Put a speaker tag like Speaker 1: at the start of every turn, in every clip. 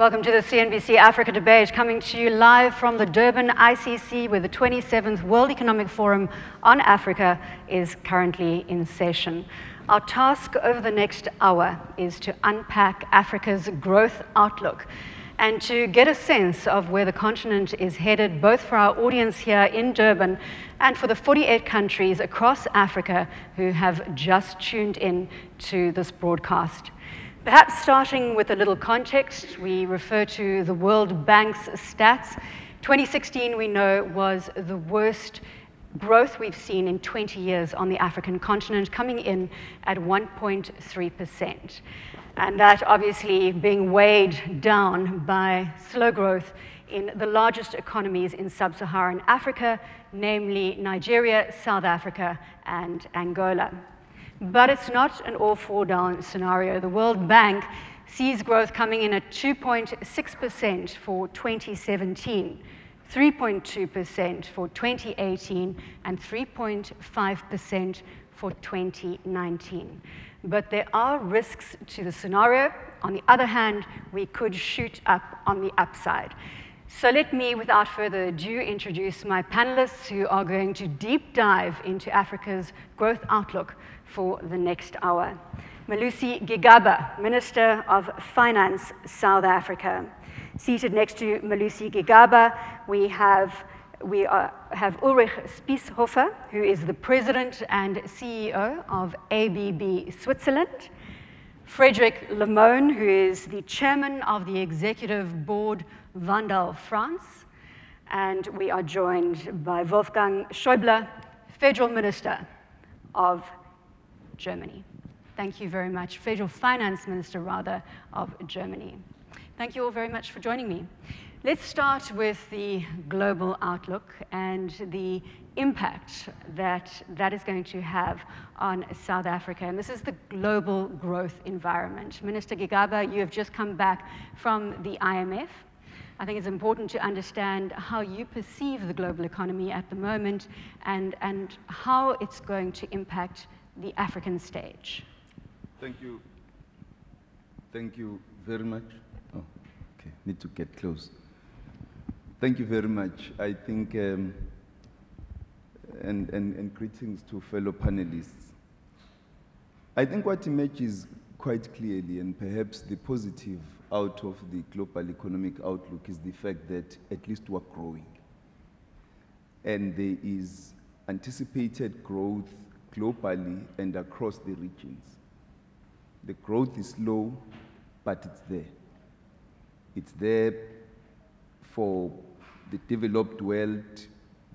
Speaker 1: Welcome to the CNBC Africa debate, coming to you live from the Durban ICC, where the 27th World Economic Forum on Africa is currently in session. Our task over the next hour is to unpack Africa's growth outlook and to get a sense of where the continent is headed, both for our audience here in Durban and for the 48 countries across Africa who have just tuned in to this broadcast. Perhaps starting with a little context, we refer to the World Bank's stats. 2016, we know, was the worst growth we've seen in 20 years on the African continent, coming in at 1.3%. And that obviously being weighed down by slow growth in the largest economies in sub Saharan Africa, namely Nigeria, South Africa, and Angola. But it's not an all fall down scenario. The World Bank sees growth coming in at 2.6% for 2017, 3.2% for 2018, and 3.5% for 2019. But there are risks to the scenario. On the other hand, we could shoot up on the upside. So let me, without further ado, introduce my panelists who are going to deep dive into Africa's growth outlook for the next hour. Malusi Gigaba, Minister of Finance, South Africa. Seated next to Malusi Gigaba, we have, we are, have Ulrich Spiesshofer, who is the President and CEO of ABB Switzerland. Frédéric Lemoine, who is the Chairman of the Executive Board Wendel France. And we are joined by Wolfgang Schäuble, Federal Minister of Germany. Thank you very much, Federal Finance Minister, rather, of Germany. Thank you all very much for joining me. Let's start with the global outlook and the impact that that is going to have on South Africa. And this is the global growth environment. Minister Gigaba, you have just come back from the IMF. I think it's important to understand how you perceive the global economy at the moment and, and how it's going to impact the African stage.
Speaker 2: Thank you. Thank you very much. Oh, okay, need to get close. Thank you very much. I think, um, and, and, and greetings to fellow panelists. I think what emerges quite clearly, and perhaps the positive out of the global economic outlook, is the fact that at least we're growing. And there is anticipated growth globally and across the regions. The growth is low, but it's there. It's there for the developed world.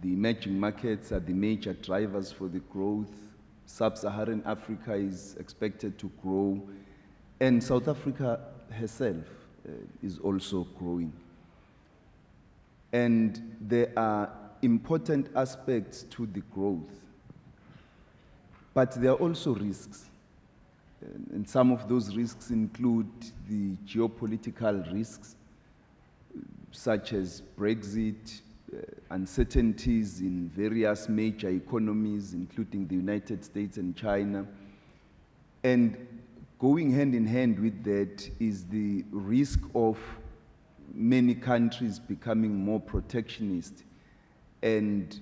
Speaker 2: The emerging markets are the major drivers for the growth. Sub Saharan Africa is expected to grow, and South Africa herself uh, is also growing. And there are important aspects to the growth but there are also risks. And some of those risks include the geopolitical risks, such as Brexit, uh, uncertainties in various major economies, including the United States and China. And going hand in hand with that is the risk of many countries becoming more protectionist and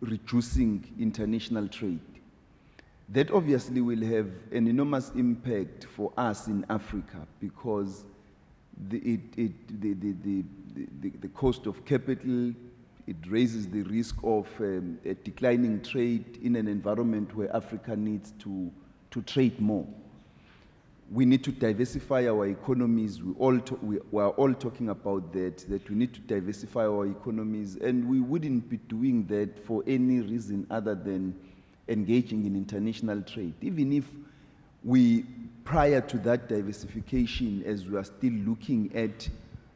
Speaker 2: reducing international trade. That obviously will have an enormous impact for us in Africa because the, it, it, the, the, the, the, the cost of capital, it raises the risk of um, a declining trade in an environment where Africa needs to, to trade more. We need to diversify our economies. We, all we, we are all talking about that, that we need to diversify our economies, and we wouldn't be doing that for any reason other than engaging in international trade. Even if we, prior to that diversification, as we are still looking at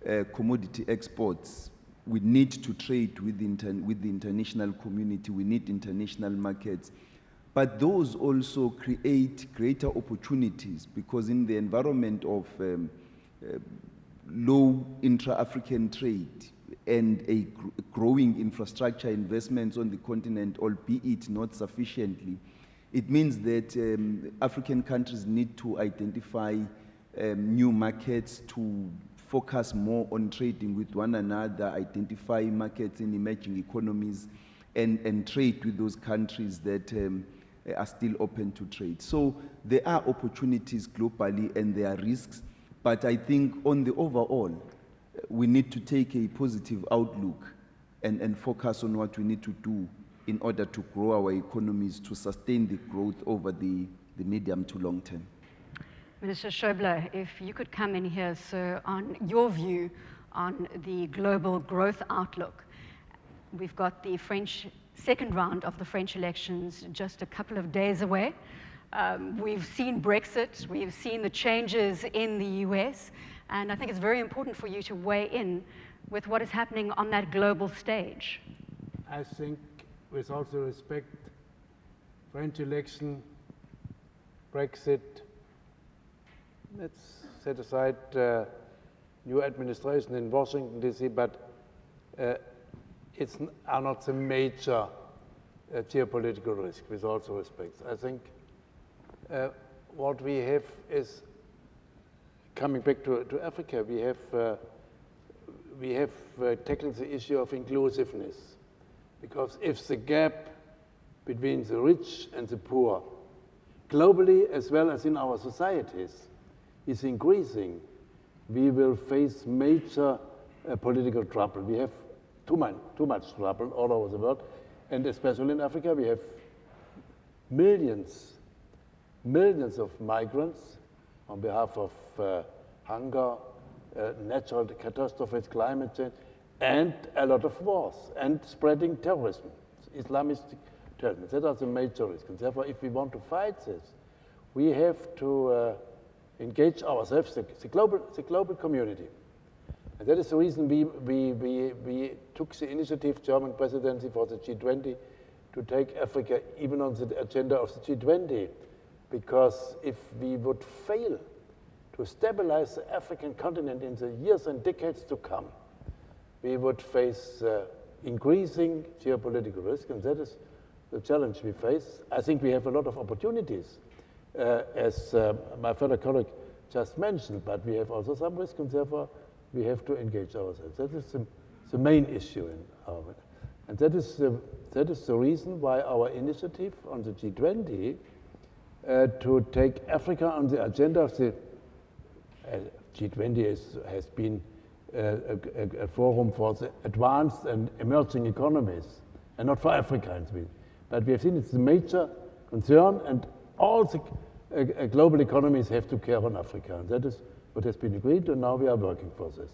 Speaker 2: uh, commodity exports, we need to trade with the, with the international community, we need international markets. But those also create greater opportunities because, in the environment of um, uh, low intra African trade, and a gr- growing infrastructure investments on the continent, albeit not sufficiently, it means that um, African countries need to identify um, new markets to focus more on trading with one another, identify markets in emerging economies, and, and trade with those countries that um, are still open to trade. So there are opportunities globally and there are risks, but I think on the overall, we need to take a positive outlook and, and focus on what we need to do in order to grow our economies to sustain the growth over the, the medium to long term.
Speaker 1: Minister Schäuble, if you could come in here, sir, on your view on the global growth outlook. We've got the French second round of the French elections just a couple of days away. Um, we've seen Brexit, we've seen the changes in the US, and I think it's very important for you to weigh in with what is happening on that global stage.
Speaker 3: I think, with all due respect, French election, Brexit, let's set aside uh, new administration in Washington, D.C., but uh, it's are not the major uh, geopolitical risk, with all due respect. I think uh, what we have is coming back to, to Africa, we have, uh, we have uh, tackled the issue of inclusiveness. Because if the gap between the rich and the poor, globally as well as in our societies, is increasing, we will face major uh, political trouble. We have too much, too much trouble all over the world, and especially in Africa, we have millions, millions of migrants on behalf of uh, hunger, uh, natural catastrophes, climate change, and a lot of wars, and spreading terrorism, Islamist terrorism. That are the major risks. And therefore, if we want to fight this, we have to uh, engage ourselves, the, the, global, the global community. And that is the reason we, we, we, we took the initiative, German presidency for the G20, to take Africa even on the agenda of the G20. Because if we would fail to stabilize the African continent in the years and decades to come, we would face uh, increasing geopolitical risk, and that is the challenge we face. I think we have a lot of opportunities, uh, as uh, my fellow colleague just mentioned, but we have also some risk, and therefore we have to engage ourselves. That is the, the main issue in our, and that is the, that is the reason why our initiative on the G20 uh, to take Africa on the agenda of the G20 is, has been uh, a, a, forum for the advanced and emerging economies, and not for Africans. But we have seen it's a major concern, and all the uh, global economies have to care on Africa. And that is what has been agreed, and now we are working for this.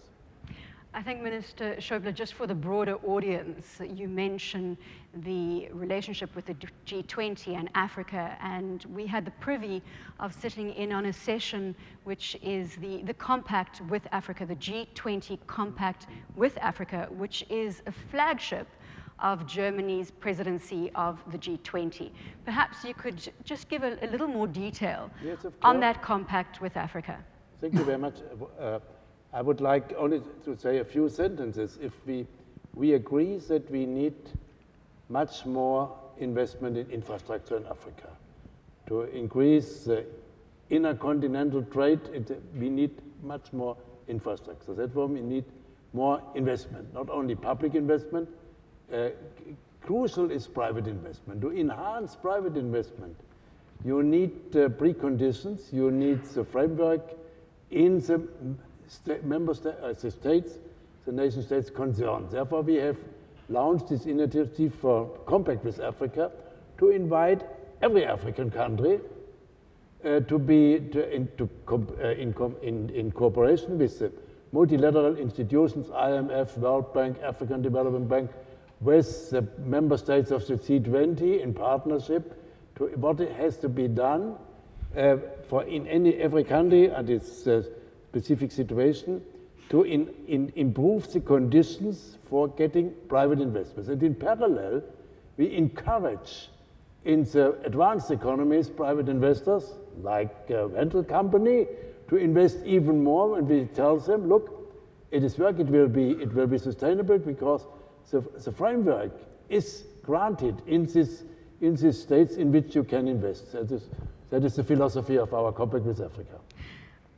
Speaker 1: I think, Minister Schäuble, just for the broader audience, you mentioned the relationship with the G20 and Africa, and we had the privy of sitting in on a session which is the, the compact with Africa, the G20 compact with Africa, which is a flagship of Germany's presidency of the G20. Perhaps you could just give a, a little more detail
Speaker 3: yes,
Speaker 1: on that compact with Africa.
Speaker 3: Thank you very much. Uh, I would like only to say a few sentences. If we, we agree that we need much more investment in infrastructure in Africa to increase the intercontinental trade, it, we need much more infrastructure. Therefore, we need more investment, not only public investment. Uh, crucial is private investment. To enhance private investment, you need uh, preconditions, you need the framework in the member sta uh, the states, the nation states concerned. Therefore, we have launched this initiative for Compact with Africa to invite every African country uh, to be to, in, to uh, in, in, in, cooperation with the multilateral institutions, IMF, World Bank, African Development Bank, with the member states of the G20 in partnership to what has to be done uh, for in any every country and its uh, specific situation to in, in improve the conditions for getting private investments. And in parallel, we encourage in the advanced economies private investors like a rental company to invest even more and we tell them, look, it is work, it will be, it will be sustainable because the, the framework is granted in this, in these states in which you can invest. That is, that is the philosophy of our compact with Africa.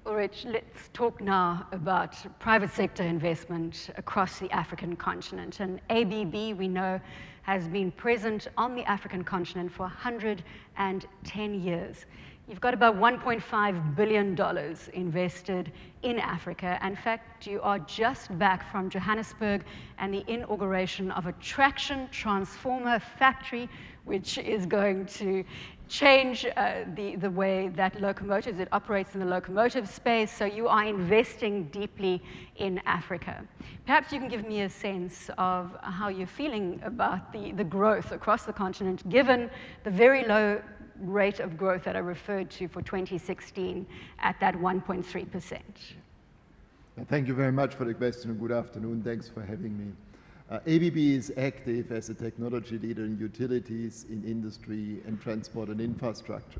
Speaker 1: Ulrich, let's talk now about private sector investment across the African continent. And ABB, we know, has been present on the African continent for 110 years. You've got about $1.5 billion invested in Africa. In fact, you are just back from Johannesburg and the inauguration of a traction transformer factory, which is going to change uh, the, the way that locomotives, it operates in the locomotive space. So you are investing deeply in Africa. Perhaps you can give me a sense of how you're feeling about the, the growth across the continent, given the very low rate of growth that I referred to for 2016 at that 1.3%.
Speaker 4: Thank you very much for the question. Good afternoon. Thanks for having me. Uh, ABB is active as a technology leader in utilities, in industry, and transport and infrastructure.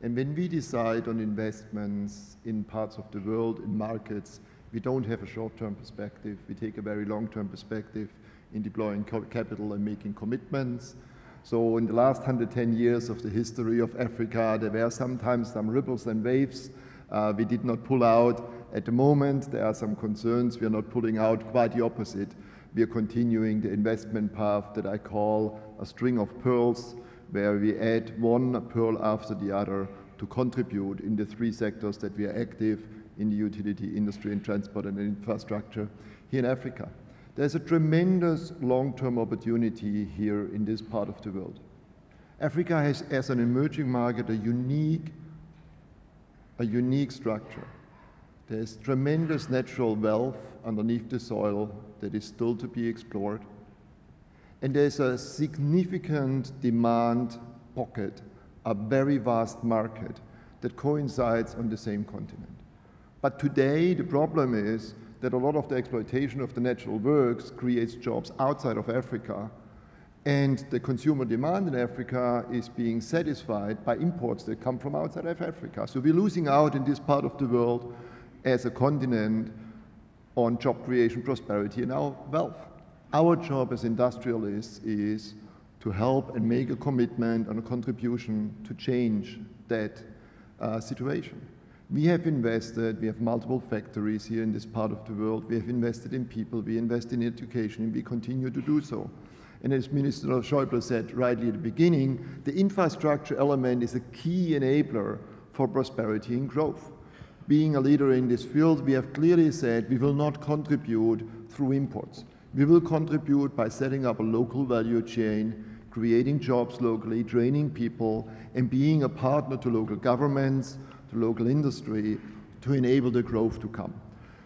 Speaker 4: And when we decide on investments in parts of the world, in markets, we don't have a short-term perspective. We take a very long-term perspective in deploying capital and making commitments. So in the last 110 years of the history of Africa, there were sometimes some ripples and waves. Uh, we did not pull out. At the moment, there are some concerns. We are not pulling out, quite the opposite. We are continuing the investment path that I call a string of pearls, where we add one pearl after the other to contribute in the three sectors that we are active in the utility industry and transport and infrastructure here in Africa. There's a tremendous long-term opportunity here in this part of the world. Africa has, as an emerging market, a unique, a unique structure. There's tremendous natural wealth underneath the soil that is still to be explored. And there's a significant demand pocket, a very vast market that coincides on the same continent. But today, the problem is that a lot of the exploitation of the natural works creates jobs outside of Africa, and the consumer demand in Africa is being satisfied by imports that come from outside of Africa. So we're losing out in this part of the world as a continent on job creation, prosperity, and our wealth. Our job as industrialists is to help and make a commitment and a contribution to change that uh, situation. We have invested, we have multiple factories here in this part of the world. We have invested in people, we invest in education, and we continue to do so. And as Minister Schäuble said rightly at the beginning, the infrastructure element is a key enabler for prosperity and growth. Being a leader in this field, we have clearly said we will not contribute through imports. We will contribute by setting up a local value chain, creating jobs locally, training people, and being a partner to local governments, to local industry to enable the growth to come.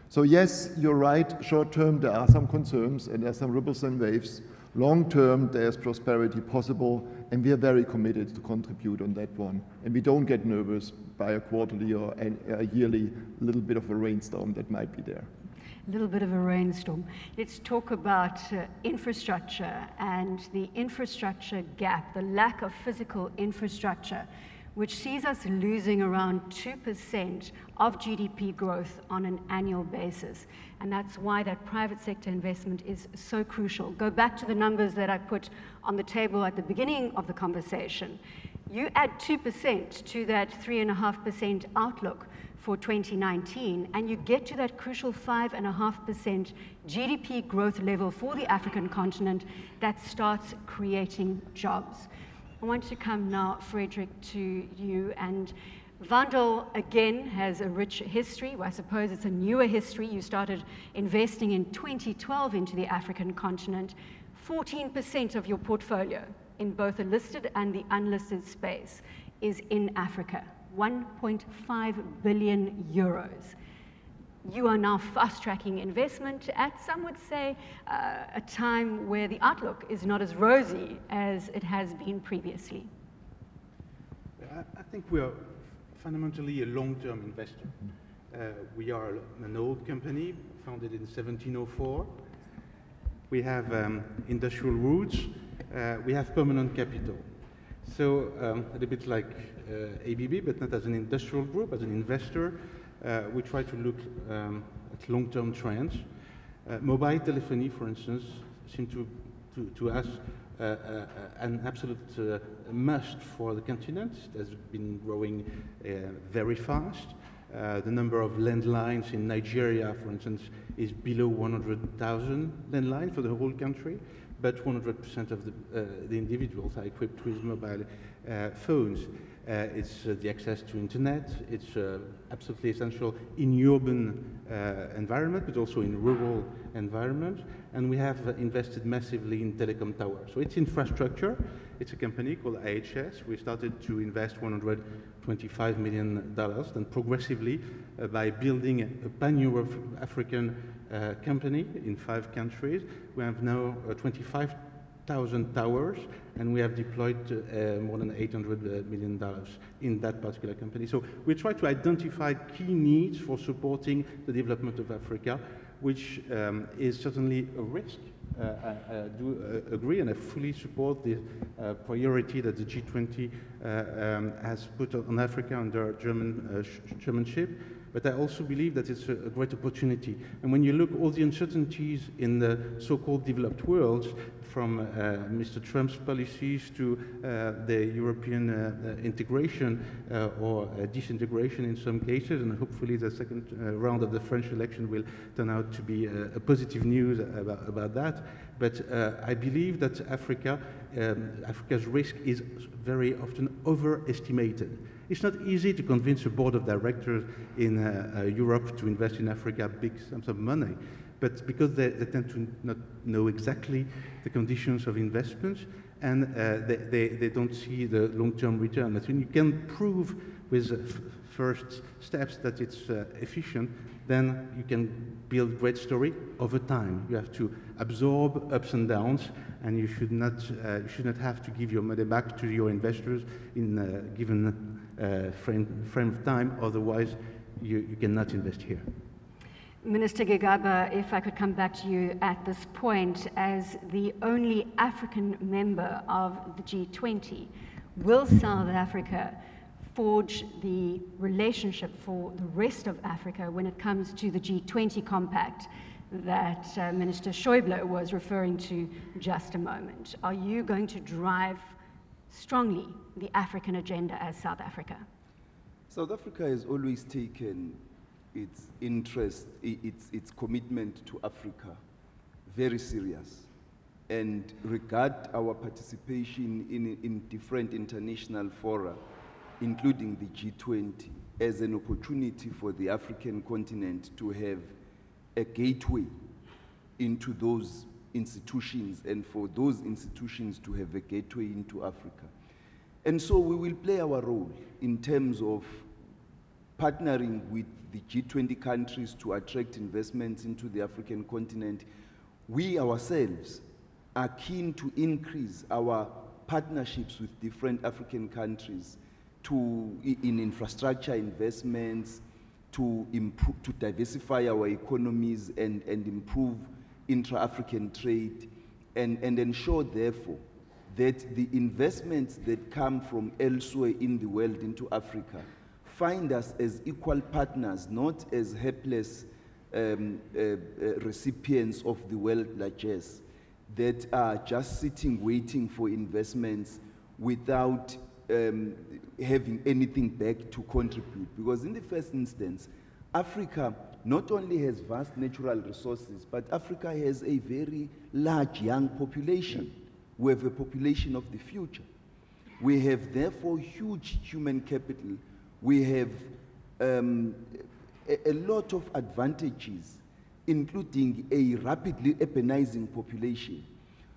Speaker 4: So yes, you're right, short term there are some concerns and there are some ripples and waves. Long term, there's prosperity possible, and we are very committed to contribute on that one. And we don't get nervous by a quarterly or a yearly little bit of a rainstorm that might be there.
Speaker 1: A little bit of a rainstorm. Let's talk about uh, infrastructure and the infrastructure gap, the lack of physical infrastructure which sees us losing around 2% of GDP growth on an annual basis. And that's why that private sector investment is so crucial. Go back to the numbers that I put on the table at the beginning of the conversation. You add 2% to that 3.5% outlook for 2019, and you get to that crucial 5.5% GDP growth level for the African continent that starts creating jobs. I want to come now, Frédéric, to you. And Wendel, again, has a rich history. Well, I suppose it's a newer history. You started investing in 2012 into the African continent. 14% of your portfolio in both the listed and the unlisted space is in Africa. 1.5 billion euros you are now fast tracking investment at, some would say, uh, a time where the outlook is not as rosy as it has been previously?
Speaker 5: I, think we are fundamentally a long term investor. Uh, we are an old company founded in 1704. We have um, industrial roots. Uh, we have permanent capital. So, um, a little bit like uh, ABB, but not as an industrial group, as an investor. Uh, we try to look um, at long-term trends. Uh, mobile telephony, for instance, seems to, to, to us uh, uh, an absolute uh, must for the continent. It has been growing uh, very fast. The number of landlines in Nigeria, for instance, is below 100,000 landlines for the whole country, but 100% of the, the, individuals are equipped with mobile phones. Uh, it's uh, the access to internet. It's uh, absolutely essential in urban environment, but also in rural environment. And we have invested massively in telecom towers. So it's infrastructure. It's a company called IHS. We started to invest 125 million dollars, then progressively by building a, a pan-African uh, company in five countries. We have now uh, 25 1,000 towers, and we have deployed uh, more than 800 uh, million dollars in that particular company. So we try to identify key needs for supporting the development of Africa, which um, is certainly a risk. Uh, I, I, do uh, agree, and I fully support the uh, priority that the G20 uh, um, has put on Africa under German chairmanship but I also believe that it's a, a great opportunity. And when you look at all the uncertainties in the so-called developed world, from uh, Mr. Trump's policies to uh, the European uh, integration or disintegration in some cases, and hopefully the second round of the French election will turn out to be a positive news about, about that. But I believe that Africa, um, Africa's risk is very often overestimated. It's not easy to convince a board of directors in uh, uh, Europe to invest in Africa big sums of money, but because they, they, tend to not know exactly the conditions of investments and uh, they, they, they, don't see the long-term return. But when you can prove with first steps that it's uh, efficient, then you can build great story over time. You have to absorb ups and downs, and you should not, uh, you should not have to give your money back to your investors in a given uh, frame, frame of time, otherwise you, you cannot invest here.
Speaker 1: Minister Gigaba, if I could come back to you at this point, as the only African member of the G20, will South Africa forge the relationship for the rest of Africa when it comes to the G20 compact that uh, Minister Schäuble was referring to just a moment? Are you going to drive strongly the African agenda as South Africa?
Speaker 2: South Africa has always taken its interest, its, its commitment to Africa very serious and regard our participation in, in different international fora, including the G20, as an opportunity for the African continent to have a gateway into those institutions and for those institutions to have a gateway into Africa. And so we will play our role in terms of partnering with the G20 countries to attract investments into the African continent. We ourselves are keen to increase our partnerships with different African countries to, in infrastructure investments, to, improve, to diversify our economies and, and improve intra-African trade and, and ensure, therefore, that the investments that come from elsewhere in the world into Africa find us as equal partners, not as helpless um, uh, uh, recipients of the world largesse that are just sitting waiting for investments without um, having anything back to contribute. Because in the first instance, Africa not only has vast natural resources, but Africa has a very large young population. We have a population of the future. We have therefore huge human capital. We have um, a, a lot of advantages, including a rapidly urbanizing population.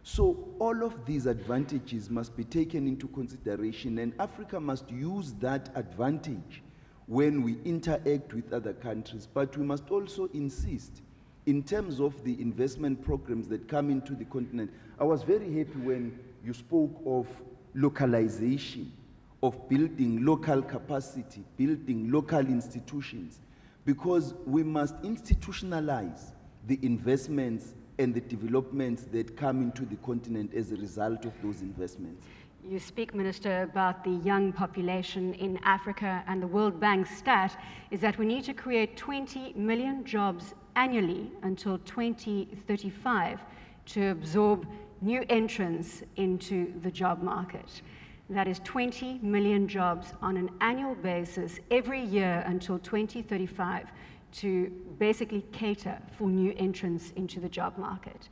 Speaker 2: So all of these advantages must be taken into consideration and Africa must use that advantage when we interact with other countries, but we must also insist in terms of the investment programs that come into the continent. I was very happy when you spoke of localization, of building local capacity, building local institutions, because we must institutionalize the investments and the developments that come into the continent as a result of those investments.
Speaker 1: You speak, Minister, about the young population in Africa, and the World Bank stat is that we need to create 20 million jobs annually until 2035 to absorb new entrants into the job market. That is 20 million jobs on an annual basis every year until 2035 to basically cater for new entrants into the job market.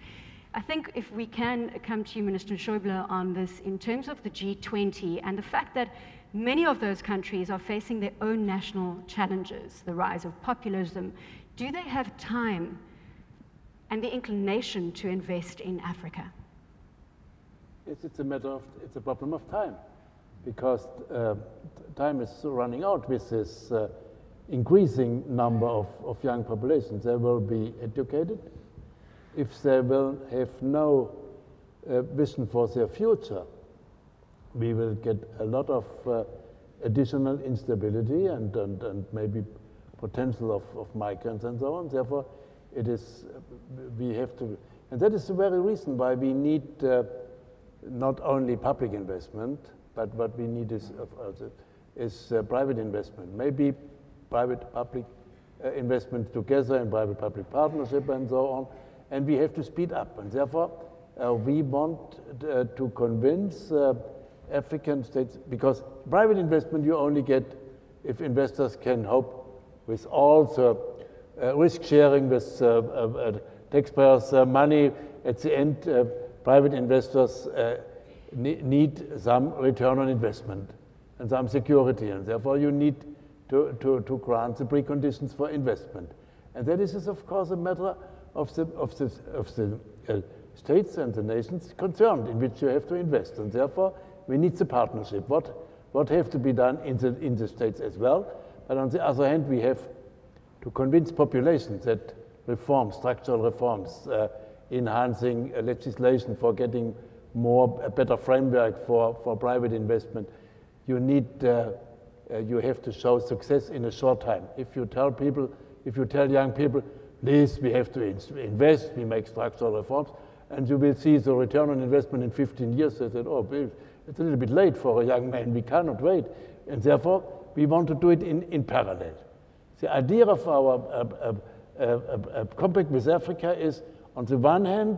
Speaker 1: I think if we can come to you, Minister Schäuble, on this in terms of the G20 and the fact that many of those countries are facing their own national challenges, the rise of populism, do they have time and the inclination to invest in Africa?
Speaker 3: It's, it's a matter of, it's a problem of time because uh, time is running out with this uh, increasing number of, of young populations. They will be educated. If they will have no uh, vision for their future, we will get a lot of uh, additional instability and, and, and maybe potential of, of migrants and so on. Therefore, it is, we have to, and that is the very reason why we need uh, not only public investment, but what we need is, is uh, private investment. Maybe private public uh, investment together in private public partnership and so on. And we have to speed up. And therefore, uh, we want uh, to convince uh, African states, because private investment you only get if investors can hope with all the uh, risk sharing with uh, uh, taxpayers' money. At the end, private investors ne need some return on investment and some security, and therefore you need to, to, to grant the preconditions for investment. And that is, of course, a matter of the, of the, of the uh, states and the nations concerned in which you have to invest. And therefore, we need the partnership. What, what have to be done in the, in the states as well? But on the other hand, we have to convince populations that reforms, structural reforms, uh, enhancing uh, legislation for getting more, a better framework for, for private investment, you need, uh, uh, you have to show success in a short time. If you tell people, if you tell young people, please, we have to invest, we make structural reforms, and you will see the return on investment in 15 years, they said, oh, it's a little bit late for a young man, we cannot wait. And therefore, we want to do it in, in parallel. The idea of our uh, uh, uh, compact with Africa is, on the one hand,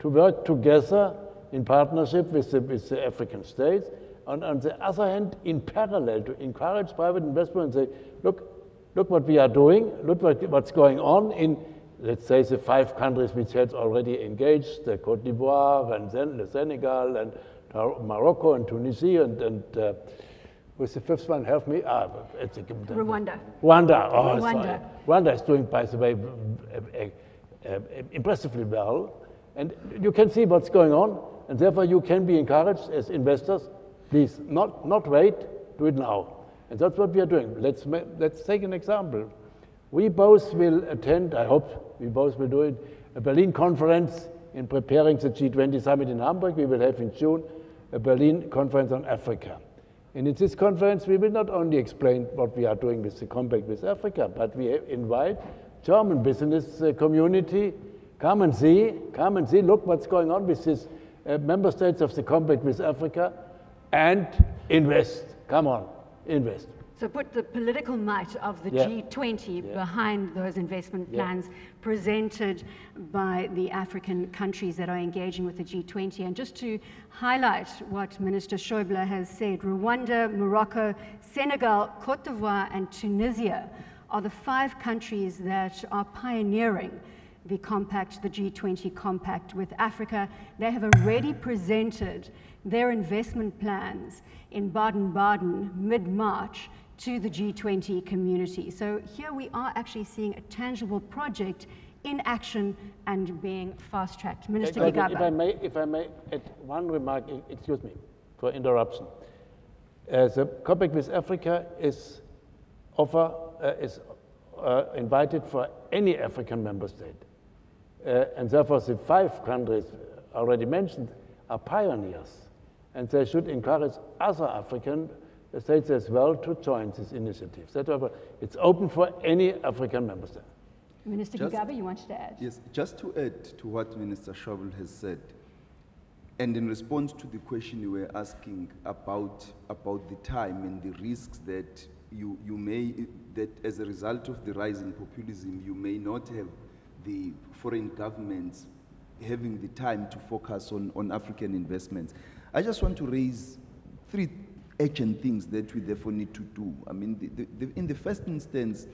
Speaker 3: to work together in partnership with the, with the African states, and on the other hand, in parallel, to encourage private investment and say, look, look what we are doing, look what, what's going on in, let's say, the five countries which had already engaged, the Cote d'Ivoire and then the Senegal and Morocco and Tunisia and, and uh, was the fifth one? Help me. Ah,
Speaker 1: it's a, Rwanda.
Speaker 3: Rwanda. Oh, Rwanda. Sorry. Rwanda is doing, by the way, uh, uh, impressively well. And you can see what's going on, and therefore you can be encouraged as investors. Please, not, not wait, do it now. And that's what we are doing. Let's, let's take an example. We both will attend, I hope we both will do it, a Berlin conference in preparing the G20 summit in Hamburg. We will have in June a Berlin conference on Africa. And in this conference, we will not only explain what we are doing with the Compact with Africa, but we invite German business uh, community, come and see, come and see, look what's going on with these uh, member states of the Compact with Africa, and invest. Come on, invest.
Speaker 1: So put the political might of the yeah. G20 yeah. behind those investment plans yeah. presented by the African countries that are engaging with the G20. And just to highlight what Minister Schäuble has said, Rwanda, Morocco, Senegal, Cote d'Ivoire, and Tunisia are the five countries that are pioneering the compact, the G20 compact with Africa. They have already presented their investment plans in Baden-Baden mid-March to the G20 community. So here we are actually seeing a tangible project in action and being fast-tracked. Minister
Speaker 3: if, If I may, if I may add one remark, excuse me for interruption. Uh, the Compact with Africa is offer uh, is uh, invited for any African member state, uh, and therefore the five countries already mentioned are pioneers, and they should encourage other African states as well to join this initiative. That it's open for any African member state.
Speaker 1: Minister just, Gigaba, you wanted to add?
Speaker 2: Yes, just to add to what Minister Schäuble has said, and in response to the question you were asking about, about the time and the risks that you, you may, that as a result of the rise in populism, you may not have the foreign governments having the time to focus on, on African investments. I just want to raise three urgent things that we therefore need to do. I mean, the, the, the, in the first instance,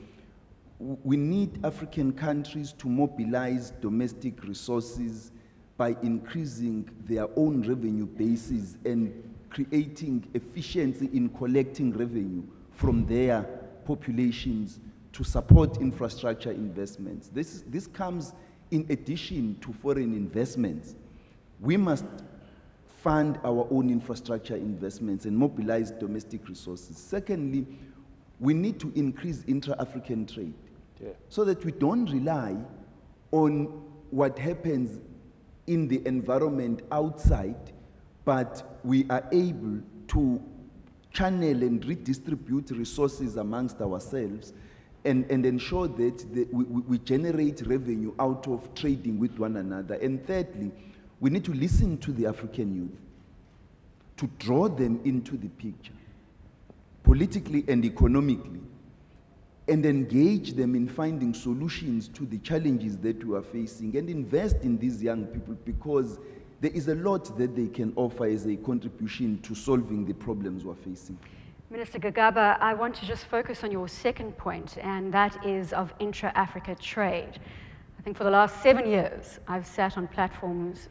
Speaker 2: we need African countries to mobilize domestic resources by increasing their own revenue bases and creating efficiency in collecting revenue from their populations to support infrastructure investments. This, this comes in addition to foreign investments. We must fund our own infrastructure investments and mobilize domestic resources. Secondly, we need to increase intra-African trade yeah. so that we don't rely on what happens in the environment outside, but we are able to channel and redistribute resources amongst ourselves and, and ensure that the, we, we generate revenue out of trading with one another. And thirdly, we need to listen to the African youth, to draw them into the picture, politically and economically, and engage them in finding solutions to the challenges that we are facing and invest in these young people because there is a lot that they can offer as a contribution to solving the problems we're facing.
Speaker 1: Minister Gigaba, I want to just focus on your second point, and that is of intra Africa trade. I think for the last seven years, I've sat on platforms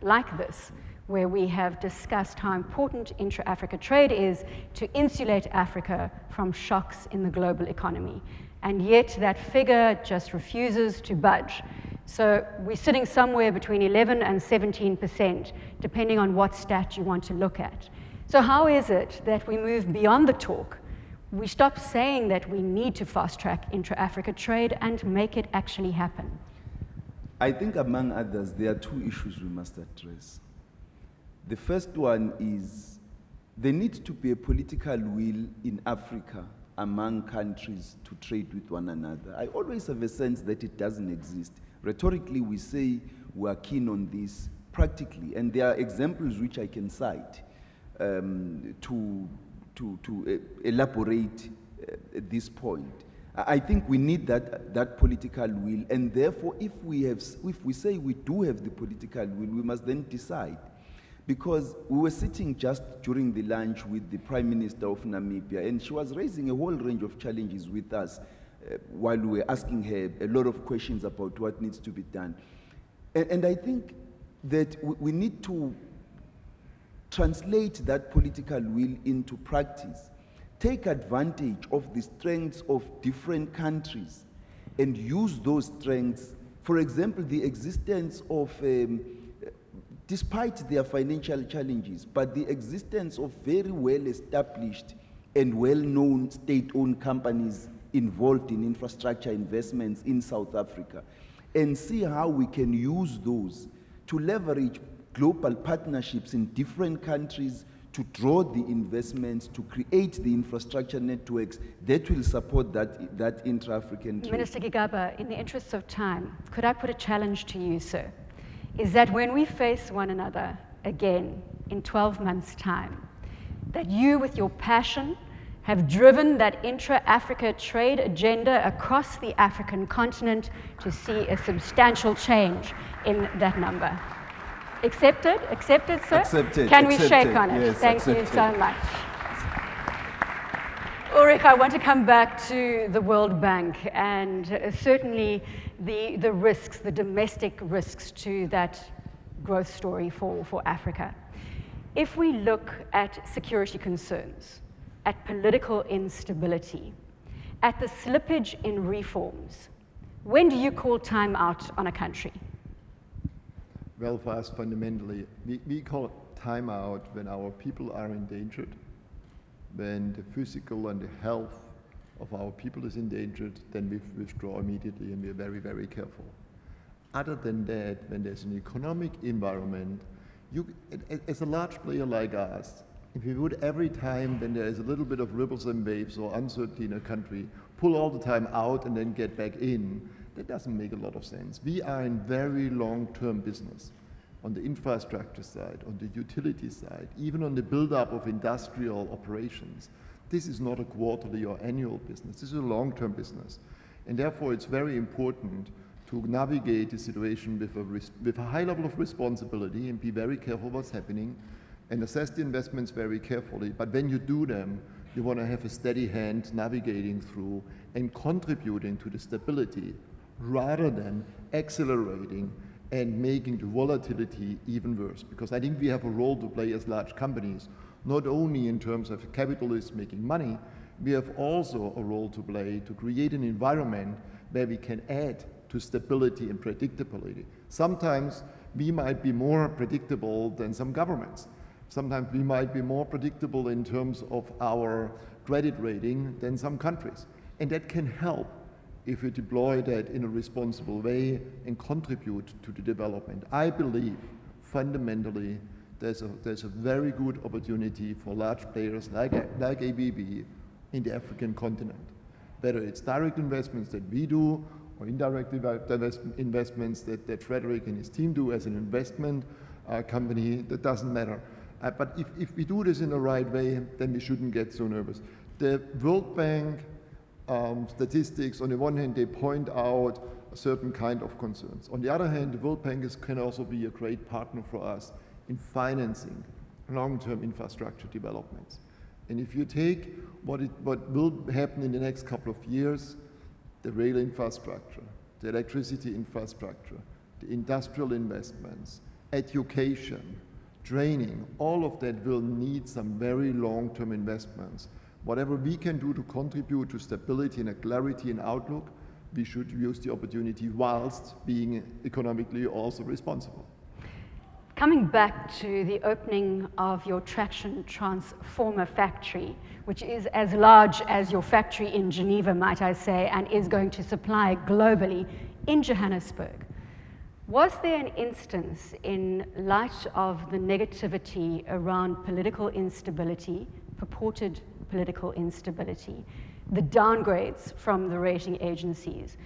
Speaker 1: like this, where we have discussed how important intra Africa trade is to insulate Africa from shocks in the global economy. And yet, that figure just refuses to budge. So, we're sitting somewhere between 11 and 17 percent, depending on what stat you want to look at. So, how is it that we move beyond the talk? We stop saying that we need to fast track intra Africa trade and make it actually happen.
Speaker 2: I think, among others, there are two issues we must address. The first one is there needs to be a political will in Africa among countries to trade with one another. I always have a sense that it doesn't exist. Rhetorically, we say we are keen on this, practically, and there are examples which I can cite um, to, to, to uh, elaborate uh, this point. I think we need that, that political will, and therefore, if we, have, if we say we do have the political will, we must then decide. Because we were sitting just during the lunch with the Prime Minister of Namibia, and she was raising a whole range of challenges with us uh, while we were asking her a lot of questions about what needs to be done. And, and I think that we, we need to translate that political will into practice take advantage of the strengths of different countries and use those strengths. For example, the existence of, um, despite their financial challenges, but the existence of very well established and well known state owned companies involved in infrastructure investments in South Africa, and see how we can use those to leverage global partnerships in different countries to draw the investments, to create the infrastructure networks that will support that, that intra-African trade.
Speaker 1: Minister Gigaba, in the interests of time, could I put a challenge to you, sir? Is that when we face one another again in 12 months' time, that you, with your passion, have driven that intra-Africa trade agenda across the African continent to see a substantial change in that number. Accepted? Accepted, sir?
Speaker 2: Accepted.
Speaker 1: Can
Speaker 2: accepted.
Speaker 1: we shake on it?
Speaker 2: Yes,
Speaker 1: Thank
Speaker 2: accepted.
Speaker 1: you so much. Ulrich, I want to come back to the World Bank and uh, certainly the, the risks, the domestic risks to that growth story for, for Africa. If we look at security concerns, at political instability, at the slippage in reforms, when do you call time out on a country?
Speaker 4: Us, fundamentally, we, we call it timeout when our people are endangered, when the physical and the health of our people is endangered, then we withdraw immediately and we're very, very careful. Other than that, when there's an economic environment, you, as a large player like us, if we would every time when there is a little bit of ripples and waves or uncertainty in a country, pull all the time out and then get back in, that doesn't make a lot of sense. We are in very long-term business on the infrastructure side, on the utility side, even on the build-up of industrial operations. This is not a quarterly or annual business. This is a long-term business. And therefore, it's very important to navigate the situation with a, with a high level of responsibility and be very careful what's happening and assess the investments very carefully. But when you do them, you want to have a steady hand navigating through and contributing to the stability rather than accelerating and making the volatility even worse. Because I think we have a role to play as large companies, not only in terms of capitalists making money, we have also a role to play to create an environment where we can add to stability and predictability. Sometimes we might be more predictable than some governments. Sometimes we might be more predictable in terms of our credit rating than some countries. And that can help if we deploy that in a responsible way and contribute to the development. I believe fundamentally there's a, there's a very good opportunity for large players like, like ABB in the African continent. Whether it's direct investments that we do or indirect investments that, that Frédéric and his team do as an investment uh, company, that doesn't matter. Uh, but if, if we do this in the right way, then we shouldn't get so nervous. The World Bank um, statistics, on the one hand, they point out a certain kind of concerns. On the other hand, the World Bank is, can also be a great partner for us in financing long-term infrastructure developments. And if you take what, it, what will happen in the next couple of years, the rail infrastructure, the electricity infrastructure, the industrial investments, education, training, all of that will need some very long-term investments. Whatever we can do to contribute to stability and a clarity in outlook, we should use the opportunity whilst being economically also responsible.
Speaker 1: Coming back to the opening of your traction transformer factory, which is as large as your factory in Geneva, might I say, and is going to supply globally in Johannesburg. Was there an instance, in light of the negativity around political instability, purported political instability, the downgrades from the rating agencies,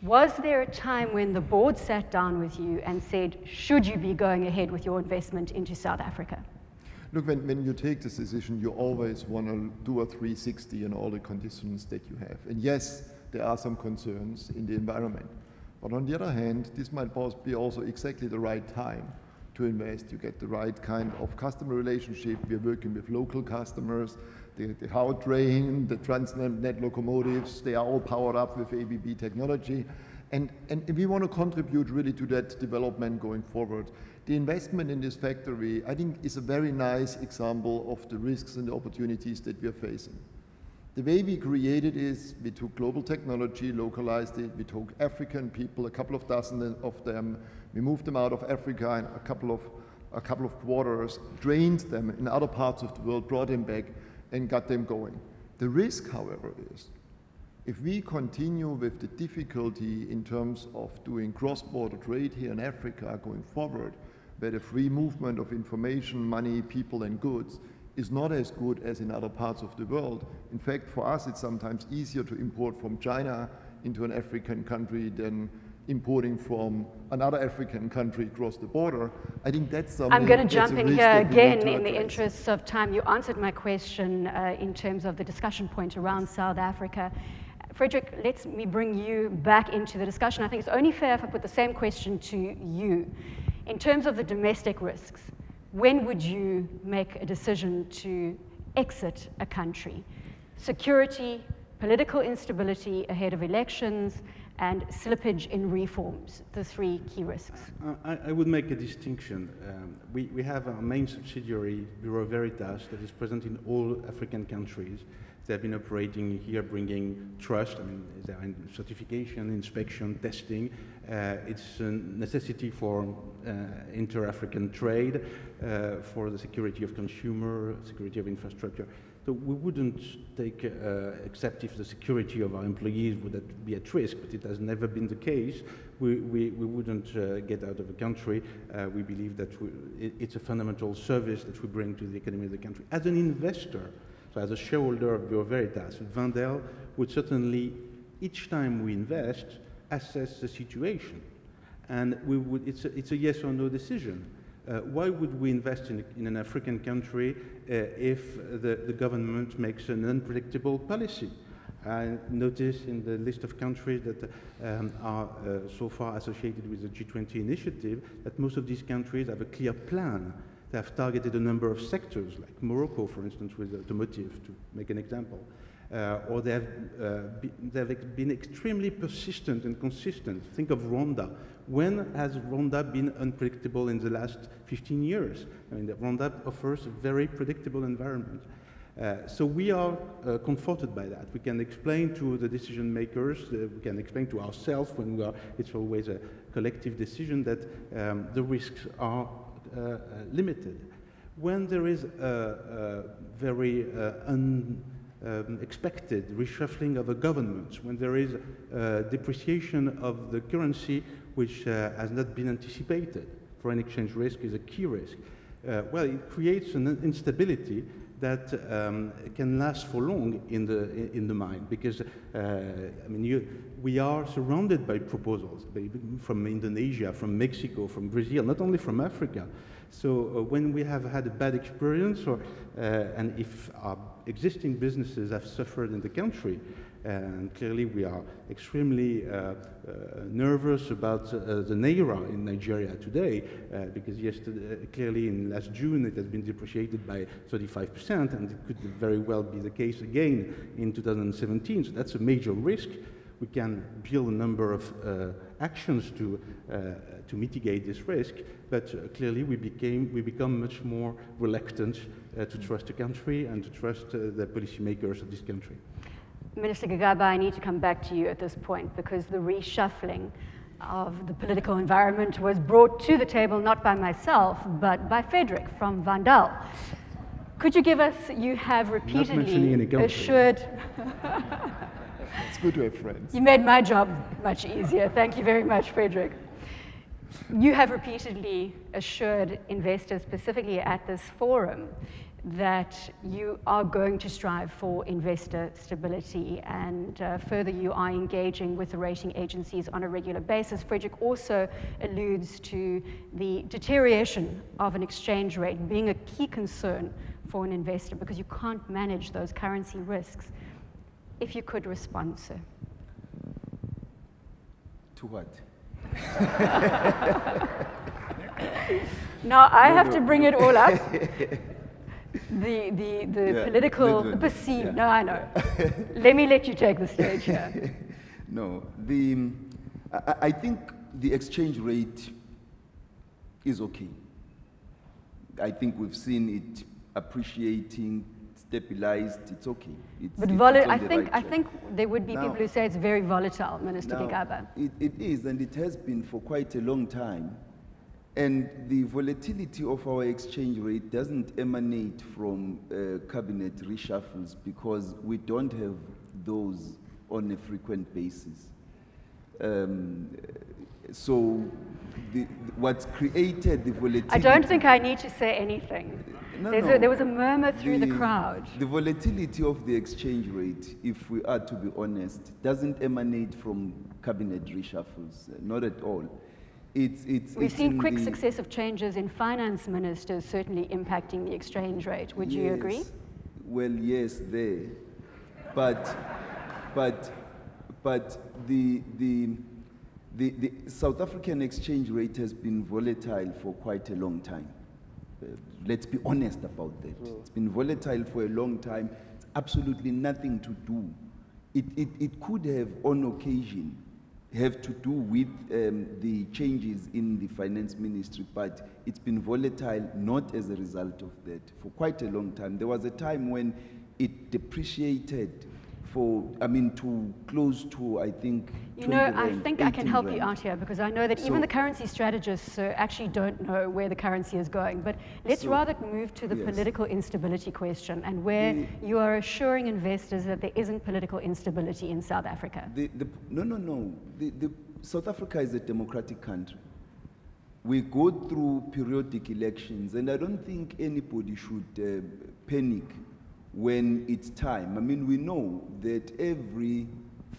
Speaker 1: was there a time when the board sat down with you and said, should you be going ahead with your investment into South Africa?
Speaker 4: Look, when, when you take this decision, you always want to do a 360 in all the conditions that you have. And yes, there are some concerns in the environment. But on the other hand, this might be also exactly the right time to invest. You get the right kind of customer relationship. We're working with local customers the, the Gautrain, the Transnet net locomotives, they are all powered up with ABB technology. And, and we want to contribute really to that development going forward. The investment in this factory, I think, is a very nice example of the risks and the opportunities that we are facing. The way we created is we took global technology, localized it, we took African people, a couple of dozen of them, we moved them out of Africa in a couple of, a couple of quarters, trained them in other parts of the world, brought them back, and got them going. The risk, however, is if we continue with the difficulty in terms of doing cross-border trade here in Africa going forward, where the free movement of information, money, people, and goods is not as good as in other parts of the world. In fact, for us, it's sometimes easier to import from China into an African country than importing from another African country across the border, I think that's something.
Speaker 1: I'm going to jump in here again in the interests of time. You answered my question uh, in terms of the discussion point around South Africa. Frédéric, let me bring you back into the discussion. I think it's only fair if I put the same question to you. In terms of the domestic risks, when would you make a decision to exit a country? Security, political instability ahead of elections, and slippage in reforms, the three key risks?
Speaker 5: I, I, would make a distinction. Um, we, we have our main subsidiary, Bureau Veritas, that is present in all African countries. They've been operating here, bringing trust. I mean, they're in certification, inspection, testing. Uh, it's a necessity for uh, inter-African trade, uh, for the security of consumer, security of infrastructure. So we wouldn't take, uh, except if the security of our employees would be at risk, but it has never been the case. We, we, we wouldn't uh, get out of the country. Uh, we believe that we, it, it's a fundamental service that we bring to the economy of the country. As an investor, so as a shareholder of Bureau Veritas, Wendel would certainly, each time we invest, assess the situation. And we would, it's, a, it's a yes or no decision. Uh, why would we invest in, in an African country if the, the government makes an unpredictable policy? I notice in the list of countries that um, are uh, so far associated with the G20 initiative that most of these countries have a clear plan. They They have targeted a number of sectors, like Morocco, for instance, with automotive, to make an example. Uh, or they have, uh, be, they have been extremely persistent and consistent. Think of Rwanda. When has Rwanda been unpredictable in the last 15 years? I mean, Rwanda offers a very predictable environment. Uh, so we are uh, comforted by that. We can explain to the decision makers, uh, we can explain to ourselves when we are, it's always a collective decision that um, the risks are uh, uh, limited. When there is a, a very un, um, expected reshuffling of a government, when there is depreciation of the currency which has not been anticipated, foreign exchange risk is a key risk. well, it creates an instability that um, can last for long in the, in the mind because, uh, I mean, you, we are surrounded by proposals from Indonesia, from Mexico, from Brazil, not only from Africa. So uh, when we have had a bad experience, or, uh, and if our existing businesses have suffered in the country, and clearly, we are extremely uh, uh, nervous about uh, the Naira in Nigeria today, because yesterday, clearly in last June, it has been depreciated by 35%, and it could very well be the case again in 2017. So that's a major risk. We can build a number of uh, actions to, uh, to mitigate this risk, but uh, clearly we, became, we become much more reluctant to trust the country and to trust the policymakers of this country.
Speaker 1: Minister Gigaba, I need to come back to you at this point because the reshuffling of the political environment was brought to the table not by myself, but by Frédéric from Wendel. Could you give us, you have repeatedly assured.
Speaker 4: it's good to have friends.
Speaker 1: You made my job much easier. Thank you very much, Frédéric. You have repeatedly assured investors, specifically at this forum, that you are going to strive for investor stability and uh, further you are engaging with the rating agencies on a regular basis. Frédéric also alludes to the deterioration of an exchange rate being a key concern for an investor because you can't manage those currency risks. If you could respond, sir.
Speaker 2: To what?
Speaker 1: now I have to bring it all up. the, the, the yeah, political, the perceived, yeah. no, I know. let me let you take the stage here.
Speaker 2: no, the, I, I think the exchange rate is okay. I think we've seen it appreciating, stabilized, it's okay. It's,
Speaker 1: but
Speaker 2: it's,
Speaker 1: it's I, think, right I think there would be now, people who say it's very volatile, Minister now, Gigaba.
Speaker 2: It, it is, and it has been for quite a long time. And the volatility of our exchange rate doesn't emanate from uh, cabinet reshuffles because we don't have those on a frequent basis. Um, so the, what's created the volatility... I
Speaker 1: don't think I need to say anything. No, no. A, there was a murmur through the, the crowd.
Speaker 2: The volatility of the exchange rate, if we are to be honest, doesn't emanate from cabinet reshuffles, not at all. It's, it's,
Speaker 1: We've
Speaker 2: it's
Speaker 1: seen quick successive changes in finance ministers certainly impacting the exchange rate. Would yes. you agree?
Speaker 2: Well, yes, there. But, but, but the, the, the, the South African exchange rate has been volatile for quite a long time. Uh, let's be honest about that. It's been volatile for a long time. It's absolutely nothing to do. It, it, it could have, on occasion, have to do with um, the changes in the finance ministry, but it's been volatile not as a result of that for quite a long time. There was a time when it depreciated for, I mean, to close to, I think,
Speaker 1: You know, I think I can help rand. you out here because I know that so, even the currency strategists uh, actually don't know where the currency is going. But let's so, rather move to the yes. political instability question and where the, you are assuring investors that there isn't political instability in South Africa.
Speaker 2: The, the, no, no, no. The, South Africa is a democratic country. We go through periodic elections, and I don't think anybody should uh, panic when it's time. I mean, we know that every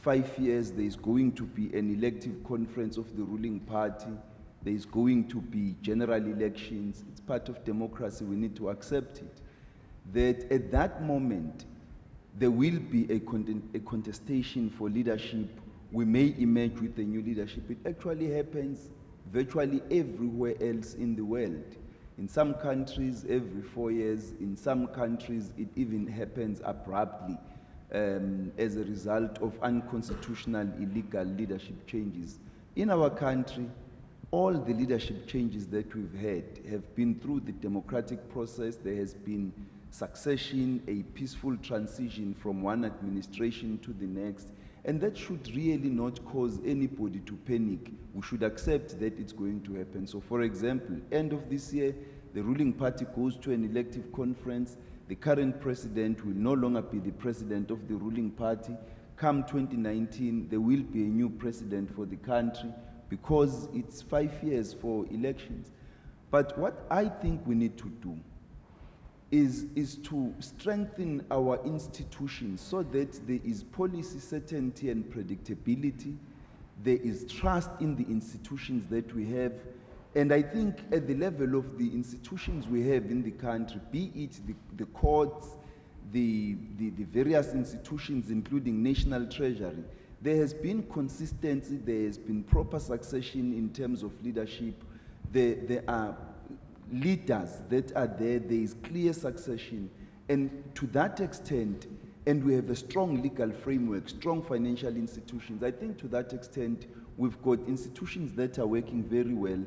Speaker 2: five years there is going to be an elective conference of the ruling party. There is going to be general elections. It's part of democracy. We need to accept it. That at that moment, there will be a, a contestation for leadership. We may emerge with a new leadership. It actually happens virtually everywhere else in the world. In some countries, every four years. In some countries, it even happens abruptly um, as a result of unconstitutional illegal leadership changes. In our country, all the leadership changes that we've had have been through the democratic process. There has been succession, a peaceful transition from one administration to the next. And that should really not cause anybody to panic. We should accept that it's going to happen. So, for example, end of this year, the ruling party goes to an elective conference. The current president will no longer be the president of the ruling party. Come 2019, there will be a new president for the country because it's five years for elections. But what I think we need to do is, is to strengthen our institutions so that there is policy certainty and predictability, there is trust in the institutions that we have. And I think at the level of the institutions we have in the country, be it the, the courts, the, the, the various institutions, including National Treasury, there has been consistency, there has been proper succession in terms of leadership. There, there are leaders that are there, there is clear succession. And to that extent, and we have a strong legal framework, strong financial institutions. I think to that extent, we've got institutions that are working very well.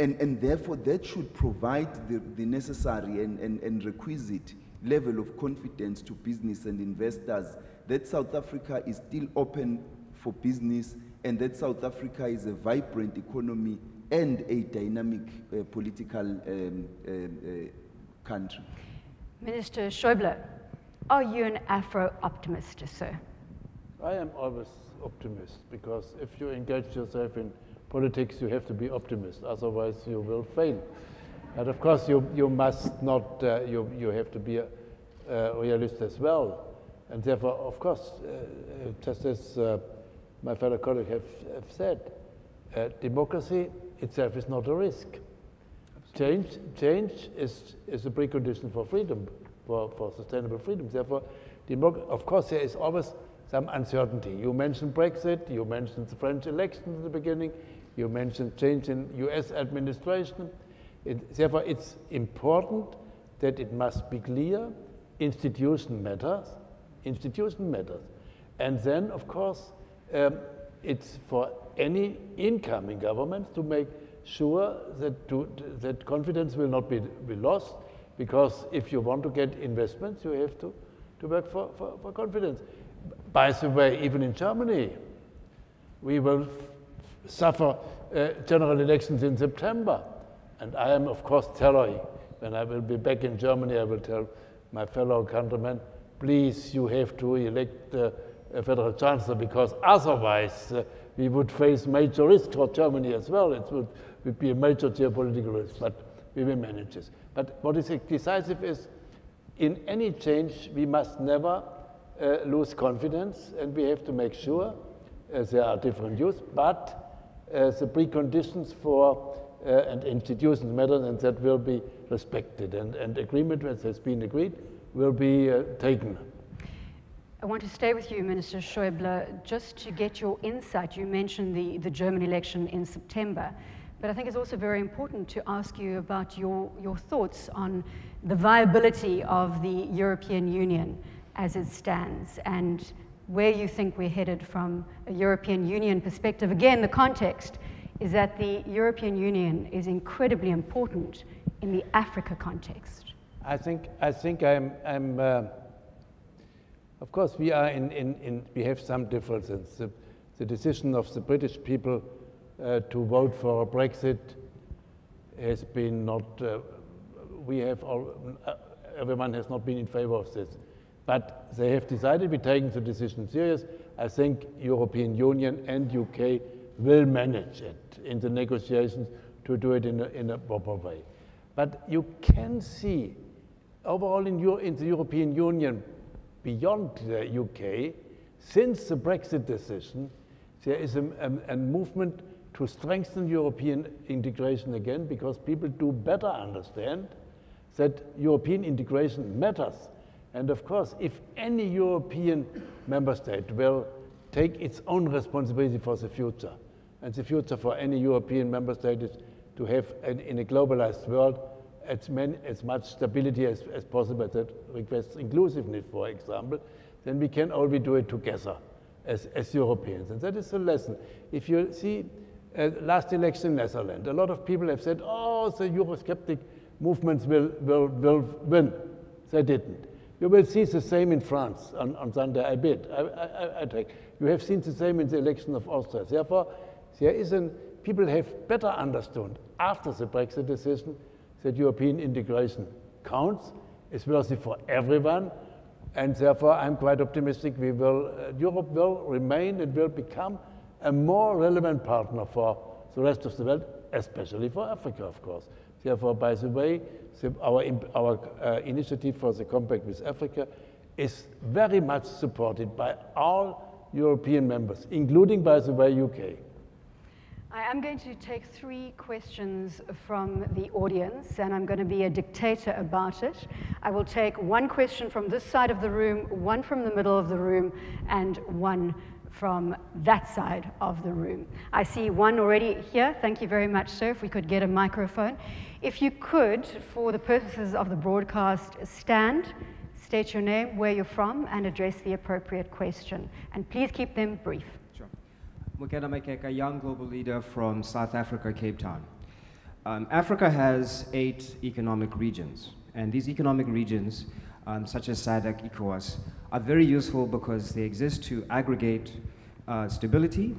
Speaker 2: And, and therefore, that should provide the, the necessary and, and, and requisite level of confidence to business and investors that South Africa is still open for business and that South Africa is a vibrant economy and a dynamic uh, political um, uh, uh, country.
Speaker 1: Minister Schäuble, are you an Afro optimist, sir?
Speaker 3: I am always optimist because if you engage yourself in politics, you have to be optimist, otherwise you will fail. And of course, you, you must not, uh, you, you have to be a, a realist as well. And therefore, of course, uh, uh just as uh, my fellow colleagues have, have said, uh, democracy itself is not a risk. Change, change is, is a precondition for freedom, for, for sustainable freedom. Therefore, of course, there is always some uncertainty. You mentioned Brexit, you mentioned the French elections in the beginning, you mentioned change in US administration. It, therefore, it's important that it must be clear institution matters, institution matters. And then, of course, um, it's for any incoming government to make sure that, to, that confidence will not be, be lost because if you want to get investments, you have to, to work for, for, for confidence. By the way, even in Germany, we will suffer uh, general elections in September. And I am, of course, telling, when I will be back in Germany, I will tell my fellow countrymen, please, you have to elect uh, a federal chancellor because otherwise uh, we would face major risk for Germany as well. It would, would be a major geopolitical risk, but we will manage this. But what is decisive is in any change, we must never uh, lose confidence and we have to make sure uh, there are different views, but uh, the preconditions for uh, and institutions matter and that will be respected and, and agreement that has been agreed will be uh, taken.
Speaker 1: I want to stay with you, Minister Schäuble, just to get your insight. You mentioned the, the German election in September, but I think it's also very important to ask you about your, your thoughts on the viability of the European Union as it stands and where you think we're headed from a European Union perspective. Again, the context is that the European Union is incredibly important in the Africa context.
Speaker 3: I think, I think I'm, I'm uh of course, we are in, in, in we have some differences. The, the decision of the British people uh, to vote for Brexit has been not, uh, we have all, uh, everyone has not been in favor of this. But they have decided, we're taking the decision serious. I think European Union and UK will manage it in the negotiations to do it in a, in a proper way. But you can see overall in, Euro, in the European Union, beyond the UK, since the Brexit decision, there is a, a, a, movement to strengthen European integration again because people do better understand that European integration matters. And of course, if any European member state will take its own responsibility for the future, and the future for any European member state is to have, an, in a globalized world, as, many, as much stability as, as possible that requests inclusiveness, for example, then we can only do it together as, as Europeans. And that is the lesson. If you see uh, last election in Netherlands, a lot of people have said, oh, the Eurosceptic movements will, will, will win. They didn't. You will see the same in France on, on Sunday, I bet. I, I, I take. You have seen the same in the election of Austria. Therefore, there is an, people have better understood after the Brexit decision that European integration counts, is worthy for everyone, and therefore I'm quite optimistic we will, uh, Europe will remain and will become a more relevant partner for the rest of the world, especially for Africa, of course. Therefore, by the way, the, our, our uh, initiative for the compact with Africa is very much supported by all European members, including, by the way, UK.
Speaker 1: I am going to take three questions from the audience, and I'm going to be a dictator about it. I will take one question from this side of the room, one from the middle of the room, and one from that side of the room. I see one already here. Thank you very much, sir. If we could get a microphone. If you could, for the purposes of the broadcast, stand, state your name, where you're from, and address the appropriate question. And please keep them brief.
Speaker 6: Sure. Mokena Makeka, young global leader from South Africa, Cape Town. Um, Africa has eight economic regions, and these economic regions, um, such as SADC, ECOWAS, are very useful because they exist to aggregate uh, stability,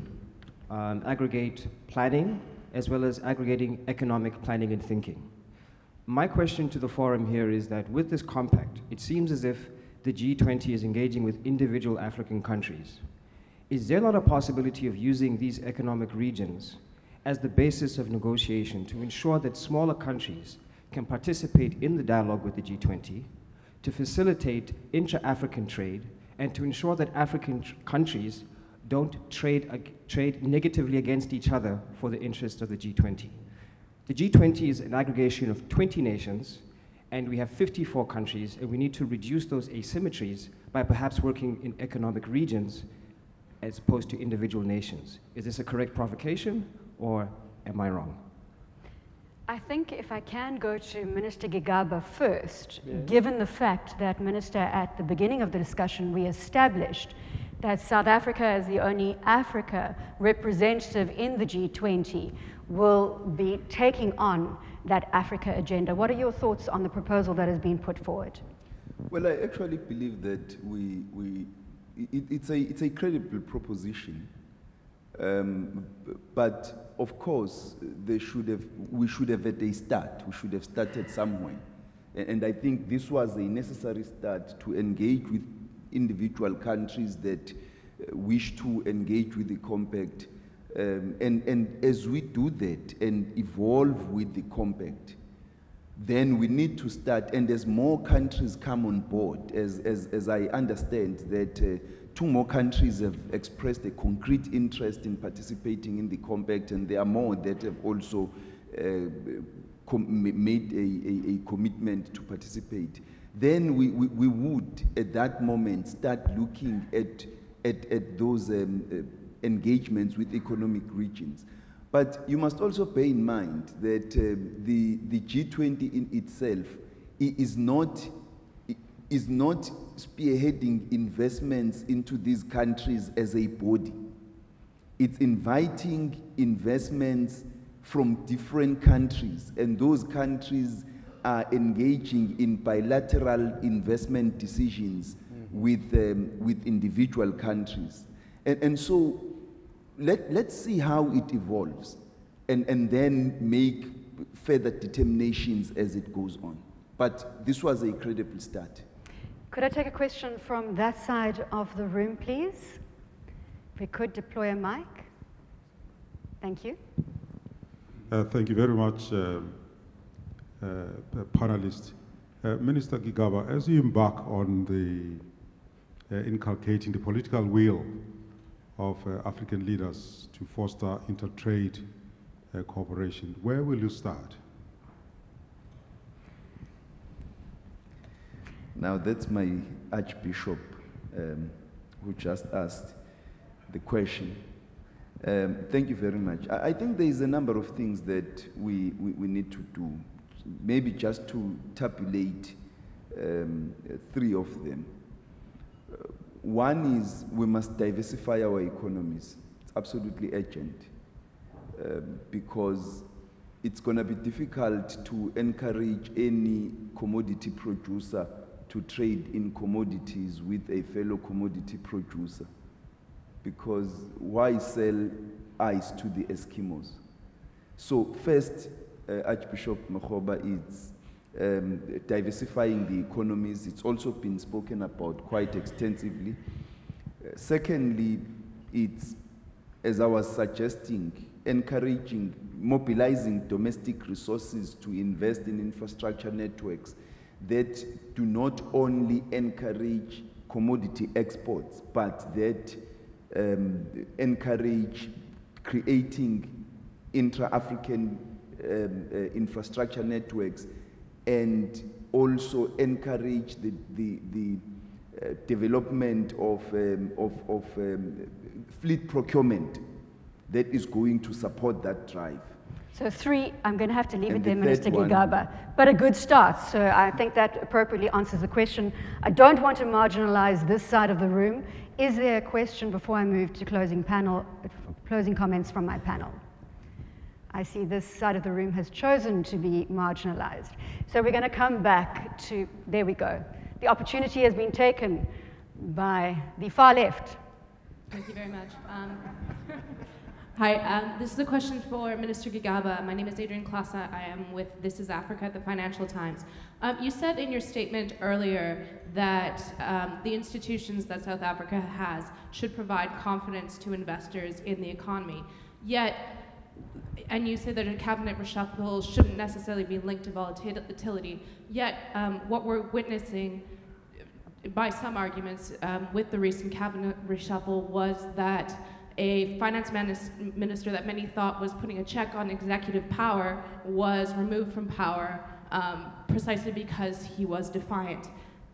Speaker 6: um, aggregate planning, as well as aggregating economic planning and thinking. My question to the forum here is that with this compact, it seems as if the G20 is engaging with individual African countries. Is there not a possibility of using these economic regions as the basis of negotiation to ensure that smaller countries can participate in the dialogue with the G20 to facilitate intra-African trade and to ensure that African countries don't trade, trade negatively against each other for the interest of the G20. The G20 is an aggregation of 20 nations, and we have 54 countries, and we need to reduce those asymmetries by perhaps working in economic regions as opposed to individual nations. Is this a correct provocation, or am I wrong?
Speaker 1: I think if I can go to Minister Gigaba first, yeah. given the fact that, Minister, at the beginning of the discussion, we established that South Africa, as the only Africa representative in the G20, will be taking on that Africa agenda. What are your thoughts on the proposal that has been put forward?
Speaker 2: Well, I actually believe that we, we, it, it's, a, it's a credible proposition. Um, but of course, they should have, we should have at a start. We should have started somewhere. And I think this was a necessary start to engage with individual countries that uh, wish to engage with the compact. Um, and, and as we do that and evolve with the compact, then we need to start, and as more countries come on board, as, as, as I understand that uh, two more countries have expressed a concrete interest in participating in the compact, and there are more that have also uh, made a, a, a, commitment to participate. Then we, we, we, would, at that moment, start looking at, at, at those um, uh, engagements with economic regions. But you must also bear in mind that uh, the, the G20 in itself is not, is not spearheading investments into these countries as a body. It's inviting investments from different countries, and those countries are engaging in bilateral investment decisions mm-hmm. with, um, with individual countries. And, and so let, let's see how it evolves and, and then make further determinations as it goes on. But this was a credible start.
Speaker 1: Could I take a question from that side of the room, please? If we could deploy a mic. Thank you.
Speaker 7: Uh, thank you very much, uh, uh, panelists. Uh, Minister Gigaba, as you embark on the uh, inculcating the political will of uh, African leaders to foster intertrade cooperation, where will you start?
Speaker 2: Now, that's my Archbishop um, who just asked the question. Um, thank you very much. I, I, think there is a number of things that we, we, we need to do. Maybe just to tabulate um, three of them. Uh, one is we must diversify our economies. It's absolutely urgent uh, because it's going to be difficult to encourage any commodity producer to trade in commodities with a fellow commodity producer. Because why sell ice to the Eskimos? So, first, uh, Archbishop Makgoba is um, diversifying the economies. It's also been spoken about quite extensively. Uh, secondly, it's, as I was suggesting, encouraging, mobilizing domestic resources to invest in infrastructure networks that do not only encourage commodity exports, but that um, encourage creating intra-African um, uh, infrastructure networks and also encourage the, the, the uh, development of, um, of, of um, fleet procurement that is going to support that drive.
Speaker 1: So three, I'm going to have to leave and it there, Minister Gigaba, but a good start. So I think that appropriately answers the question. I don't want to marginalize this side of the room. Is there a question before I move to closing panel, closing comments from my panel? I see this side of the room has chosen to be marginalized. So we're going to come back to, there we go. The opportunity has been taken by the far left.
Speaker 8: Thank you very much. Um, Hi, um, this is a question for Minister Gigaba. My name is Adrian Klasa. I am with This is Africa at the Financial Times. Um, you said in your statement earlier that um, the institutions that South Africa has should provide confidence to investors in the economy. Yet, and you said that a cabinet reshuffle shouldn't necessarily be linked to volatility. Yet, um, what we're witnessing by some arguments um, with the recent cabinet reshuffle was that a finance minister that many thought was putting a check on executive power was removed from power um, precisely because he was defiant.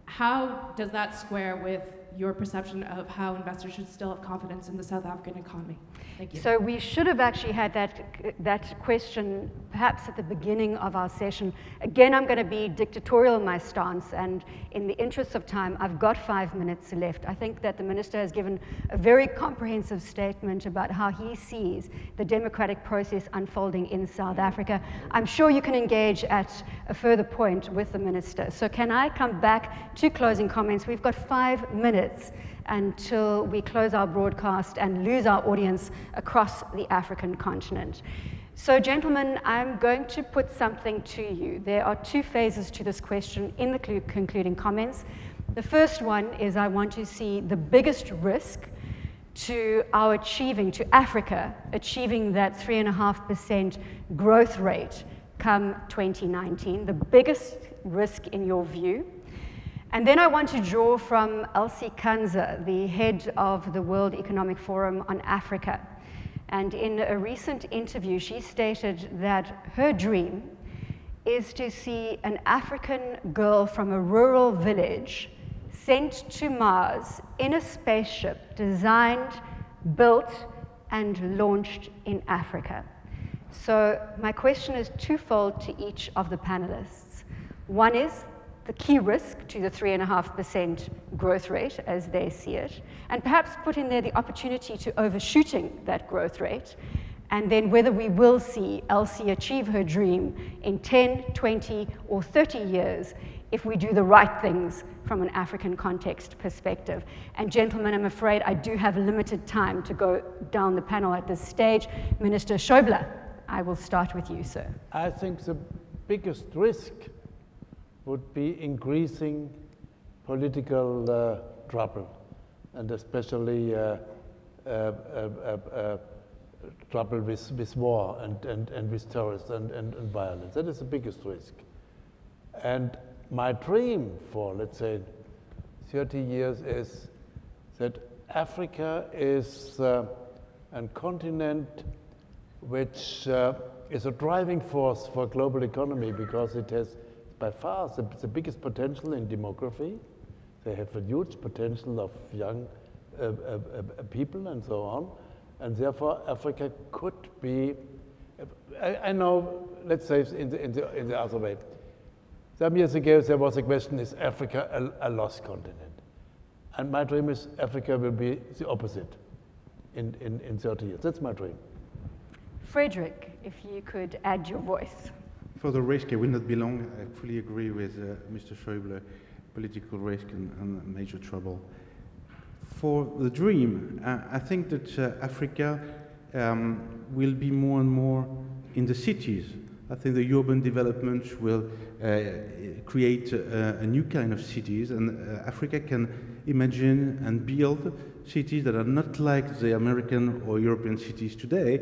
Speaker 8: How does that square with your perception of how investors should still have confidence in the South African economy? Thank you.
Speaker 1: So we should have actually had that, that question perhaps at the beginning of our session. Again, I'm going to be dictatorial in my stance, and in the interest of time, I've got five minutes left. I think that the minister has given a very comprehensive statement about how he sees the democratic process unfolding in South Africa. I'm sure you can engage at a further point with the minister. So can I come back to closing comments? We've got five minutes until we close our broadcast and lose our audience across the African continent. So, gentlemen, I'm going to put something to you. There are two phases to this question in the concluding comments. The first one is I want to see the biggest risk to our achieving, to Africa, achieving that 3.5% growth rate come 2019, the biggest risk in your view. And then I want to draw from Elsie Kanza, the head of the World Economic Forum on Africa. And in a recent interview, she stated that her dream is to see an African girl from a rural village sent to Mars in a spaceship designed, built, and launched in Africa. So, my question is twofold to each of the panelists. One is the key risk to the 3.5% growth rate as they see it, and perhaps put in there the opportunity to overshooting that growth rate, and then whether we will see Elsie achieve her dream in 10, 20, or 30 years if we do the right things from an African context perspective. And gentlemen, I'm afraid I do have limited time to go down the panel at this stage. Minister Schäuble, I will start with you, sir.
Speaker 3: I think the biggest risk would be increasing political uh, trouble, and especially uh, uh, uh, uh trouble with, with war and, and, and with terrorists and, and, and violence. That is the biggest risk. And my dream for, let's say, 30 years is that Africa is uh, a continent which uh, is a driving force for global economy because it has by far the, the biggest potential in demography. They have a huge potential of young uh, uh, uh, people and so on. And therefore, Africa could be, I, I know, let's say in the, in, the, in the other way. Some years ago, there was a question, is Africa a, a lost continent? And my dream is Africa will be the opposite in, in, in 30 years. That's my dream.
Speaker 1: Frédéric, if you could add your voice.
Speaker 5: For the risk, it will not be long. I fully agree with uh, Mr. Schäuble. Political risk and, and, major trouble. For the dream, uh, I think that uh, Africa um, will be more and more in the cities. I think the urban development will uh, create uh, a new kind of cities, and uh, Africa can imagine and build cities that are not like the American or European cities today,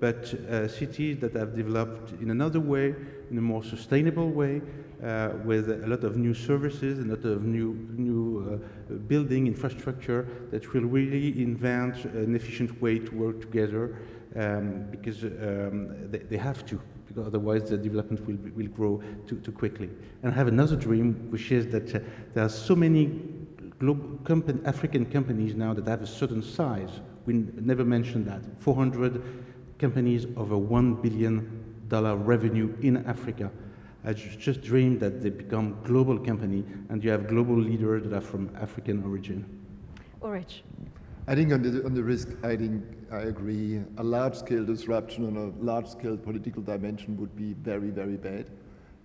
Speaker 5: but uh, cities that have developed in another way, in a more sustainable way, uh, with a lot of new services, a lot of new, new uh, building infrastructure that will really invent an efficient way to work together um, because um, they, they, have to, because otherwise the development will, will grow too, too quickly. And I have another dream, which is that uh, there are so many African companies now that have a certain size. We never mentioned that. 400 companies over $1 billion revenue in Africa. I just dream that they become global company and you have global leaders that are from African origin.
Speaker 1: Ulrich.
Speaker 4: I think on the, on the risk, I think I agree. A large-scale disruption on a large-scale political dimension would be very, very bad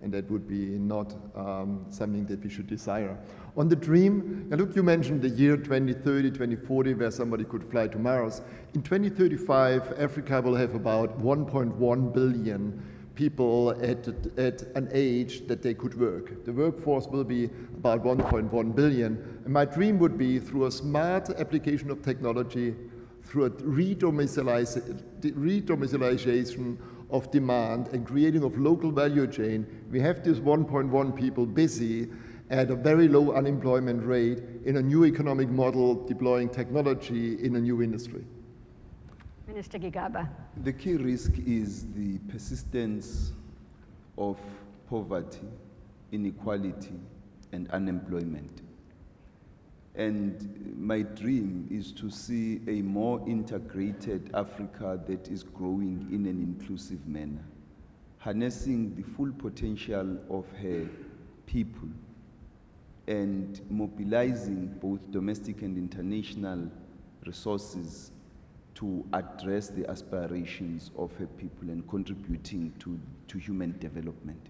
Speaker 4: and that would be not um, something that we should desire. On the dream, look, you mentioned the year 2030, 2040, where somebody could fly to Mars. In 2035, Africa will have about 1.1 billion people at, at an age that they could work. The workforce will be about 1.1 billion. And my dream would be through a smart application of technology, through a redomiciliation of demand and creating of local value chain, we have this 1.1 people busy at a very low unemployment rate in a new economic model deploying technology in a new industry.
Speaker 1: Minister Gigaba.
Speaker 2: The key risk is the persistence of poverty, inequality, and unemployment. And my dream is to see a more integrated Africa that is growing in an inclusive manner, harnessing the full potential of her people and mobilizing both domestic and international resources to address the aspirations of her people and contributing to, to human development.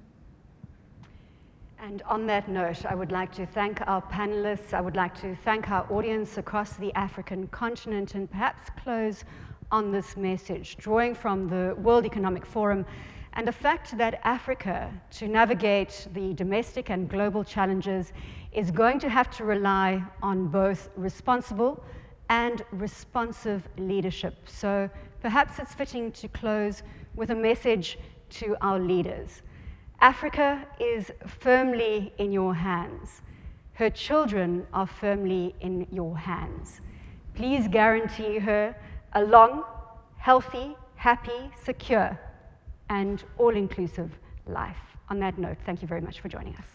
Speaker 1: And on that note, I would like to thank our panelists. I would like to thank our audience across the African continent and perhaps close on this message, drawing from the World Economic Forum and the fact that Africa, to navigate the domestic and global challenges, is going to have to rely on both responsible and responsive leadership. So perhaps it's fitting to close with a message to our leaders. Africa is firmly in your hands. Her children are firmly in your hands. Please guarantee her a long, healthy, happy, secure, and all inclusive life. On that note, thank you very much for joining us.